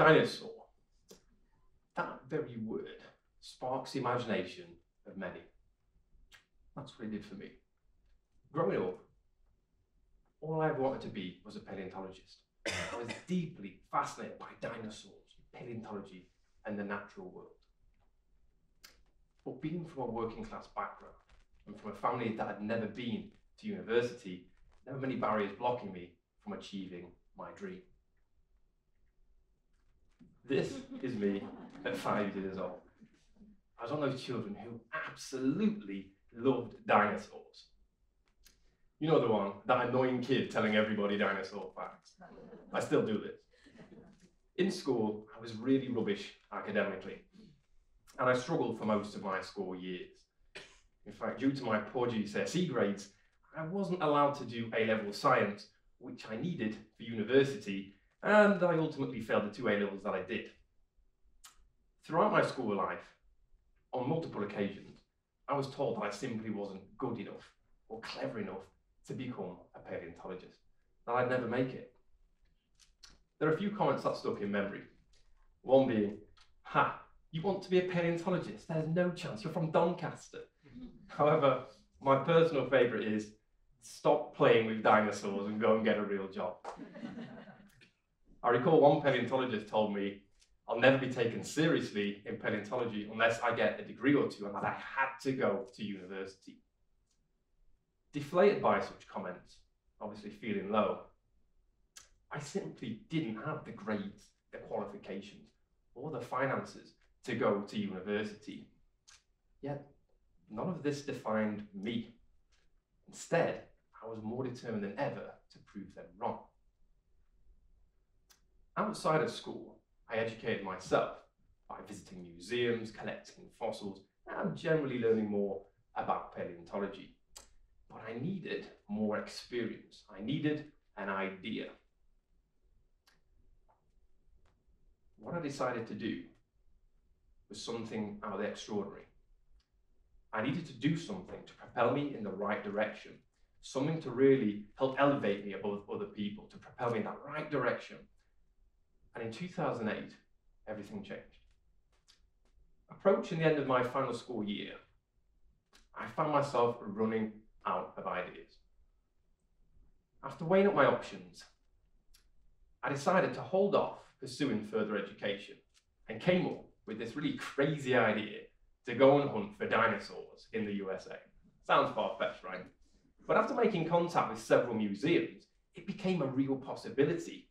Dinosaur. That very word sparks the imagination of many. That's what it did for me. Growing up, all I ever wanted to be was a paleontologist. I was deeply fascinated by dinosaurs, paleontology, and the natural world. But being from a working class background and from a family that had never been to university, there were many barriers blocking me from achieving my dream. This is me at five years old. I was one of those children who absolutely loved dinosaurs. You know the one, that annoying kid telling everybody dinosaur facts. I still do this. In school, I was really rubbish academically, and I struggled for most of my school years. In fact, due to my poor GCSE grades, I wasn't allowed to do A-level science, which I needed for university, and I ultimately failed the two A-levels that I did. Throughout my school life, on multiple occasions, I was told that I simply wasn't good enough or clever enough to become a paleontologist, that I'd never make it. There are a few comments that stuck in memory. One being, ha, you want to be a paleontologist? There's no chance, you're from Doncaster. However, my personal favourite is, stop playing with dinosaurs and go and get a real job. I recall one paleontologist told me, I'll never be taken seriously in paleontology unless I get a degree or two and that I had to go to university. Deflated by such comments, obviously feeling low, I simply didn't have the grades, the qualifications, or the finances to go to university. Yet, none of this defined me. Instead, I was more determined than ever to prove them wrong. Outside of school, I educated myself by visiting museums, collecting fossils, and generally learning more about paleontology. But I needed more experience. I needed an idea. What I decided to do was something out of the extraordinary. I needed to do something to propel me in the right direction, something to really help elevate me above other people, to propel me in that right direction. And in 2008, everything changed. Approaching the end of my final school year, I found myself running out of ideas. After weighing up my options, I decided to hold off pursuing further education and came up with this really crazy idea to go and hunt for dinosaurs in the USA. Sounds far-fetched, right? But after making contact with several museums, it became a real possibility.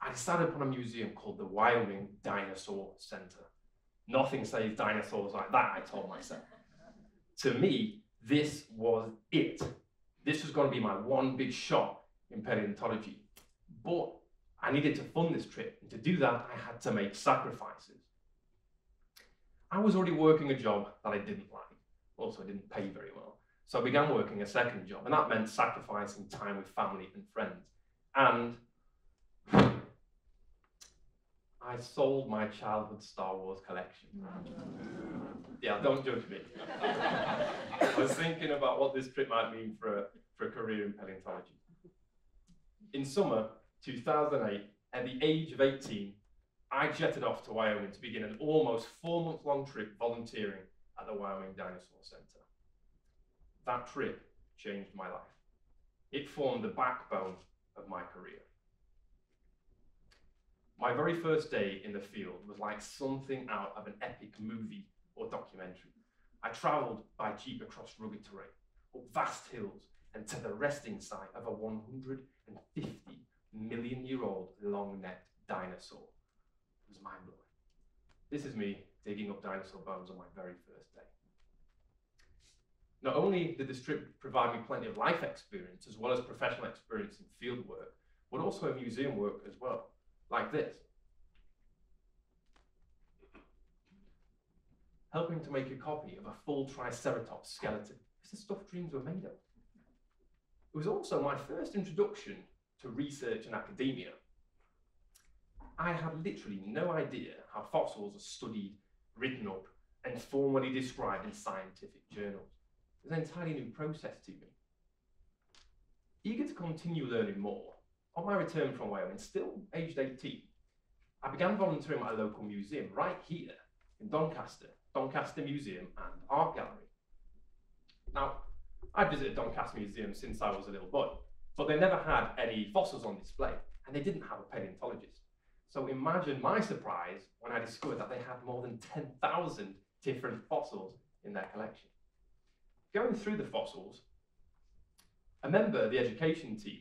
I decided upon a museum called the Wyoming Dinosaur Center. Nothing says dinosaurs like that, I told myself. to me, this was it. This was going to be my one big shot in paleontology. But I needed to fund this trip, and to do that, I had to make sacrifices. I was already working a job that I didn't like. Also, didn't pay very well. So I began working a second job, and that meant sacrificing time with family and friends. And I sold my childhood Star Wars collection. Yeah, don't judge me. I was thinking about what this trip might mean for a, for a career in paleontology. In summer 2008, at the age of 18, I jetted off to Wyoming to begin an almost four month long trip volunteering at the Wyoming Dinosaur Center. That trip changed my life. It formed the backbone of my career. My very first day in the field was like something out of an epic movie or documentary. I travelled by jeep across rugged terrain, up vast hills, and to the resting site of a 150 million year old long necked dinosaur. It was mind blowing. This is me digging up dinosaur bones on my very first day. Not only did this trip provide me plenty of life experience as well as professional experience in field work, but also in museum work as well, like this. Helping to make a copy of a full Triceratops skeleton. It's the stuff dreams were made of. It was also my first introduction to research and academia. I had literally no idea how fossils are studied, written up, and formally described in scientific journals. It was an entirely new process to me. Eager to continue learning more, on my return from Wyoming, still aged 18, I began volunteering at a local museum right here in Doncaster, Doncaster Museum and Art Gallery. Now, I visited Doncaster Museum since I was a little boy, but they never had any fossils on display, and they didn't have a paleontologist. So imagine my surprise when I discovered that they had more than 10,000 different fossils in their collection. Going through the fossils, a member of the education team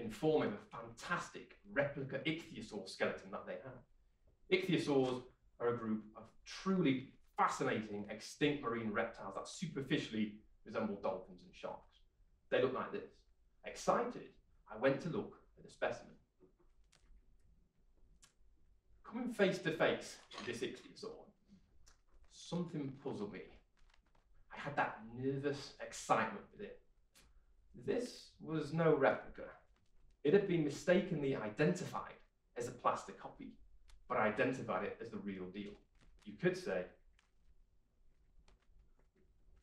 informed forming a fantastic replica ichthyosaur skeleton that they have. Ichthyosaurs are a group of truly fascinating extinct marine reptiles that superficially resemble dolphins and sharks. They look like this. Excited, I went to look at the specimen. Coming face to face with this ichthyosaur, something puzzled me. I had that nervous excitement with it. This was no replica. It had been mistakenly identified as a plastic copy, but I identified it as the real deal. You could say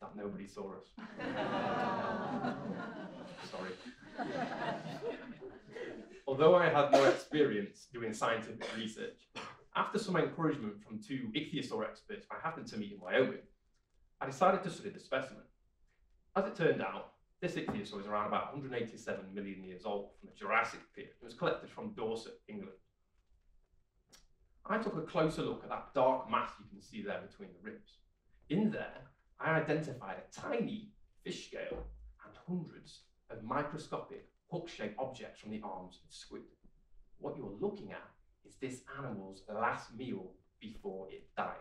that nobody saw us. Sorry. Although I had no experience doing scientific research, after some encouragement from two ichthyosaur experts I happened to meet in Wyoming, I decided to study the specimen. As it turned out, this ichthyosaur is around about 187 million years old from the Jurassic period. It was collected from Dorset, England. I took a closer look at that dark mass you can see there between the ribs. In there, I identified a tiny fish scale and hundreds of microscopic hook-shaped objects from the arms of squid. What you're looking at is this animal's last meal before it died.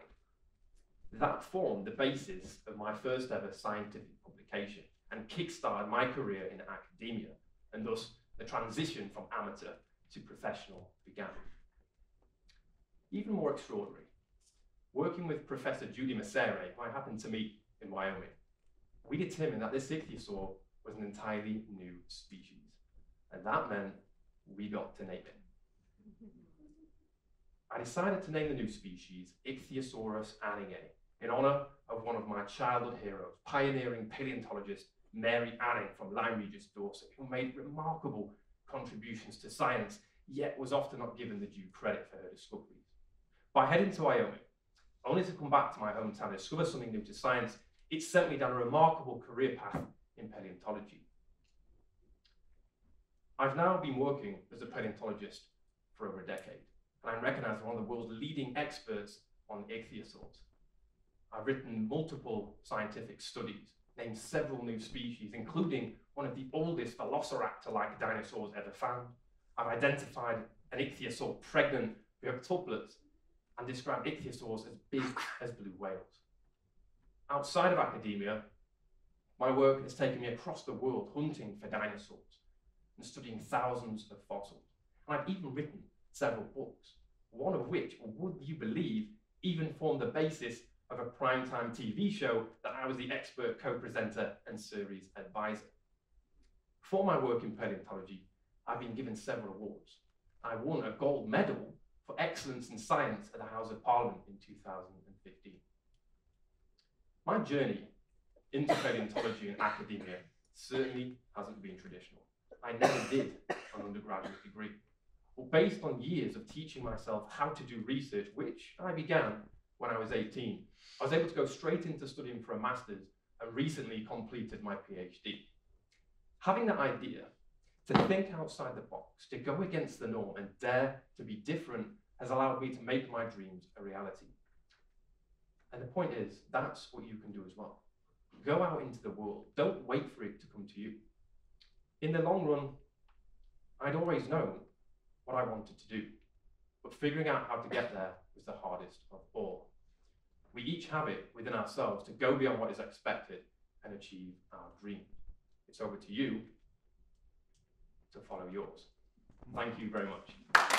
That formed the basis of my first ever scientific publication and kickstarted my career in academia, and thus the transition from amateur to professional began. Even more extraordinary, working with Professor Judy Massare, who I happened to meet in Wyoming, we determined that this ichthyosaur was an entirely new species, and that meant we got to name it. I decided to name the new species Ichthyosaurus anningae in honor of one of my childhood heroes, pioneering paleontologist Mary Anning from Lyme Regis, Dorset, who made remarkable contributions to science, yet was often not given the due credit for her discoveries. By heading to Wyoming, only to come back to my hometown and discover something new to science, it sent me down a remarkable career path in paleontology. I've now been working as a paleontologist for over a decade, and I'm recognized as one of the world's leading experts on ichthyosaurs. I've written multiple scientific studies, named several new species, including one of the oldest velociraptor-like dinosaurs ever found. I've identified an ichthyosaur pregnant with octuplets and described ichthyosaurs as big as blue whales. Outside of academia, my work has taken me across the world hunting for dinosaurs and studying thousands of fossils. And I've even written several books, one of which, would you believe, even formed the basis of a primetime TV show that I was the expert co-presenter and series advisor. For my work in paleontology, I've been given several awards. I won a gold medal for excellence in science at the House of Parliament in 2015. My journey into paleontology and academia certainly hasn't been traditional. I never did an undergraduate degree. But based on years of teaching myself how to do research, which I began when I was 18, I was able to go straight into studying for a master's and recently completed my PhD. Having that idea to think outside the box, to go against the norm and dare to be different has allowed me to make my dreams a reality. And the point is, that's what you can do as well. Go out into the world. Don't wait for it to come to you. In the long run, I'd always known what I wanted to do, but figuring out how to get there was the hardest of all. We each have it within ourselves to go beyond what is expected and achieve our dream. It's over to you to follow yours. Thank you very much.